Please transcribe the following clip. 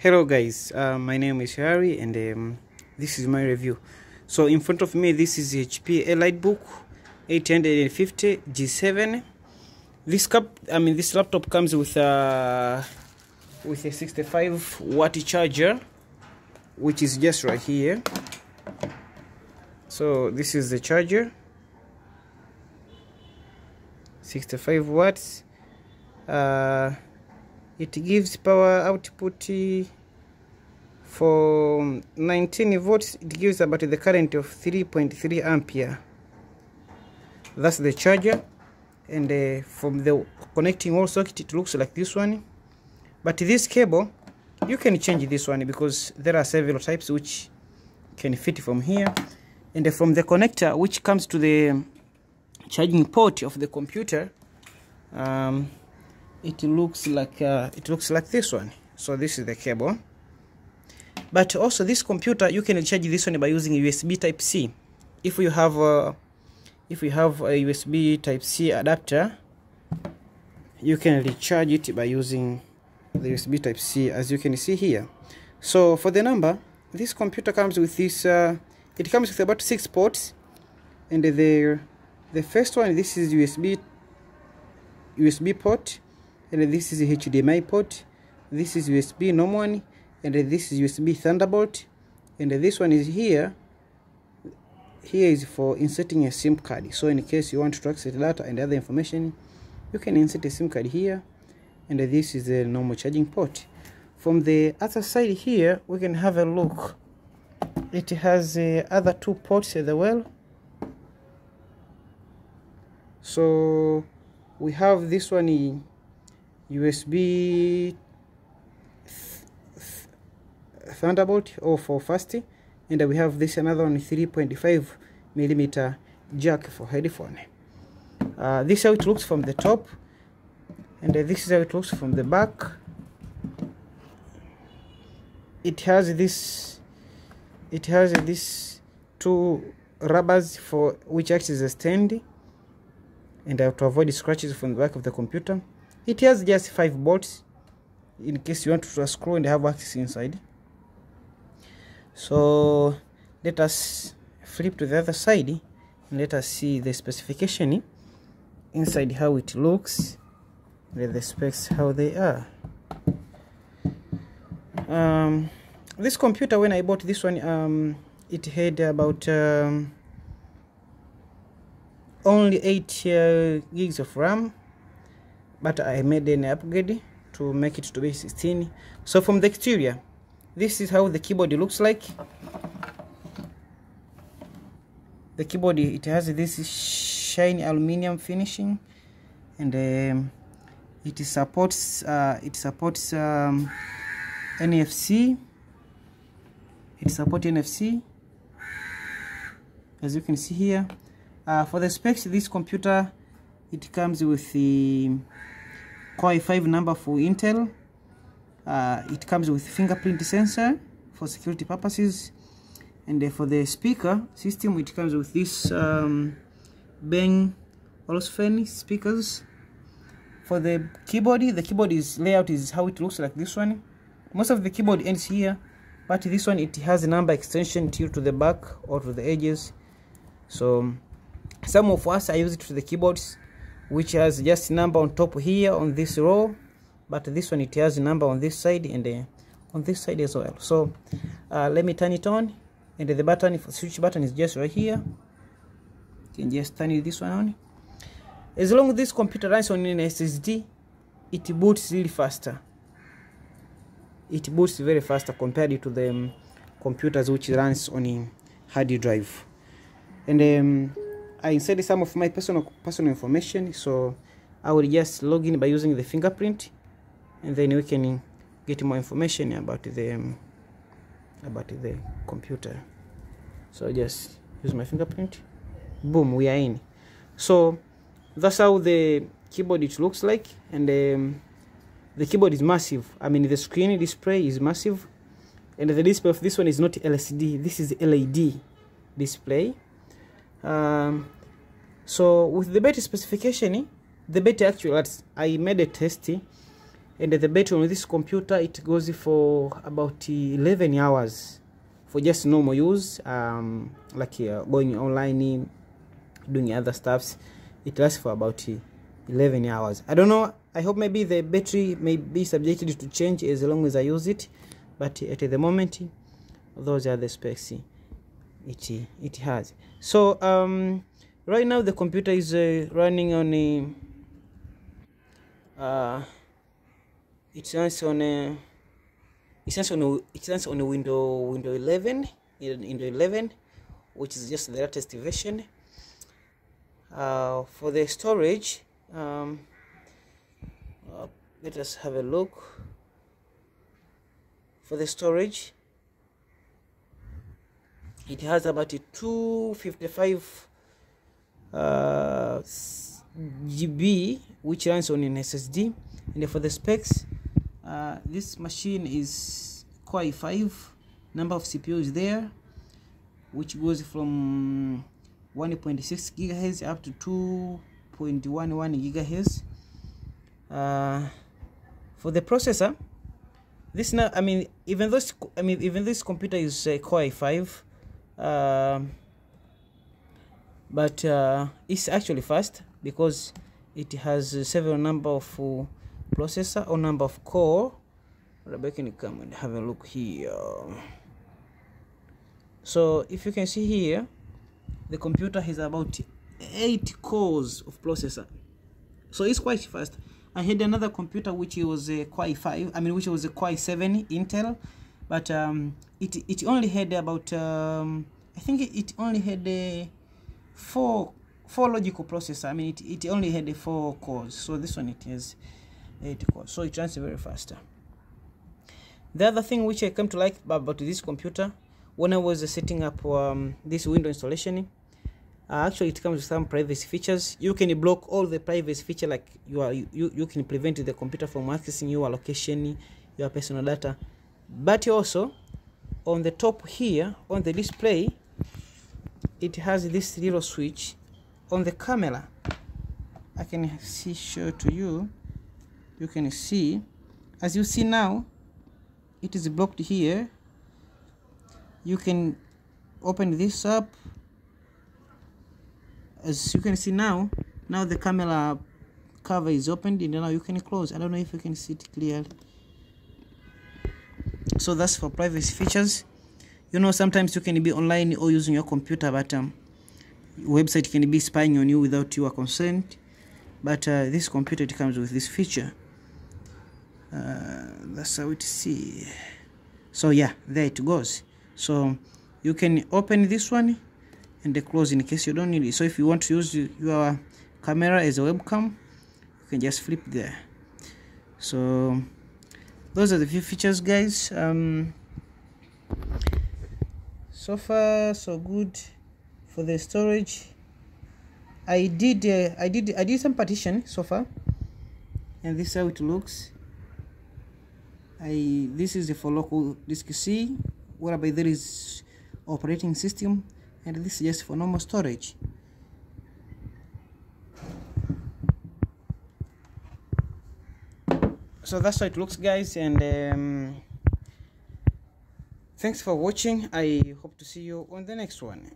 hello guys. Uh, my name is harry and um, this is my review. So in front of me this is hp EliteBook 850 g7 this cup i mean this laptop comes with a with a 65 watt charger which is just right here. So this is the charger. 65 watts. Uh, it gives power output for 19 volts. It gives about the current of 3.3 ampere. That's the charger. And uh, from the connecting wall socket it looks like this one. But this cable you can change this one because there are several types which can fit from here. And from the connector which comes to the charging port of the computer um, it looks like uh, it looks like this one. So this is the cable. But also this computer you can charge this one by using USB type C. If you have a, if you have a USB type C adapter you can recharge it by using the USB type C as you can see here. So for the number this computer comes with this uh, it comes with about six ports. And the the first one this is USB USB port and this is HDMI port. This is USB normal and this is USB Thunderbolt. And this one is here. Here is for inserting a SIM card. So in case you want to access data and other information you can insert a SIM card here. And this is the normal charging port. From the other side here we can have a look. It has uh, other two ports as well. So we have this one USB Thunderbolt or for fast and we have this another one 3.5 millimeter jack for headphone. Uh, this is how it looks from the top and uh, this is how it looks from the back. It has this it has this two rubbers for which acts as a stand and uh, to avoid scratches from the back of the computer it has just five bolts in case you want to screw and have access inside. So let us flip to the other side and let us see the specification inside how it looks and the specs how they are. Um, this computer when I bought this one um, it had about um, only 8 uh, gigs of RAM but I made an upgrade to make it to be 16 so from the exterior this is how the keyboard looks like. The keyboard it has this shiny aluminum finishing and um, it supports uh, it supports um, NFC it supports NFC as you can see here uh, for the specs this computer it comes with the Core i5 number for Intel. Uh, it comes with fingerprint sensor for security purposes. And uh, for the speaker system it comes with this um, Bang Olufsen speakers. For the keyboard the keyboard is layout is how it looks like this one. Most of the keyboard ends here but this one it has a number extension till to the back or to the edges. So some of us I use it to the keyboards which has just number on top here on this row but this one it has a number on this side and uh, on this side as well. So uh, let me turn it on and the button switch button is just right here. You can just turn this one on. As long as this computer runs on an SSD it boots really faster. It boots very faster compared to the um, computers which runs on a hard drive. And um, I inserted some of my personal personal information so I will just log in by using the fingerprint and then we can get more information about the um, about the computer. So just use my fingerprint. Boom we are in. So that's how the keyboard it looks like and um, the keyboard is massive. I mean the screen display is massive and the display of this one is not LCD this is LED display um, so with the better specification the better actually I made a test and the battery on this computer it goes for about 11 hours for just normal use um, like uh, going online doing other stuffs. It lasts for about 11 hours. I don't know i hope maybe the battery may be subjected to change as long as i use it but at the moment those are the specs it it has. So um right now the computer is uh, running on a uh it runs on a it runs on a, it runs on a window window 11 in window 11 which is just the latest version. Uh, for the storage um, uh, let us have a look. For the storage it has about a 255 uh, GB which runs on an SSD and for the specs uh, this machine is Core i5 number of CPUs there which goes from 1.6 gigahertz up to 2.11 gigahertz. Uh, for the processor this now I mean even though I mean even this computer is uh, Core i5 uh, but uh, it's actually fast because it has several number of uh, processor or number of core. Rebecca can come and have a look here. So if you can see here the computer has about eight cores of processor. So it's quite fast. I had another computer which was a Core i5 I mean which was a Core i7 Intel but um, it, it only had about um, I think it only had a four four logical processor I mean it, it only had a four cores. So this one it has eight cores. So it runs very faster the other thing which I come to like about this computer when I was setting up um, this window installation uh, actually it comes with some privacy features. You can block all the privacy feature like you are you, you can prevent the computer from accessing your location your personal data but also on the top here on the display it has this little switch on the camera. I can see show to you. You can see. As you see now it is blocked here. You can open this up. As you can see now now the camera cover is opened and now you can close. I don't know if you can see it clearly so that's for privacy features. You know sometimes you can be online or using your computer but um, website can be spying on you without your consent. But uh, this computer it comes with this feature. Uh, that's how it see. So yeah there it goes. So you can open this one and close in case you don't need it. So if you want to use your camera as a webcam you can just flip there. So those are the few features guys. Um, so far so good for the storage. I did uh, I did I did some partition so far and this is how it looks. I this is for local disk C whereby there is operating system and this is just for normal storage so that's how it looks guys and um, thanks for watching. I hope to see you on the next one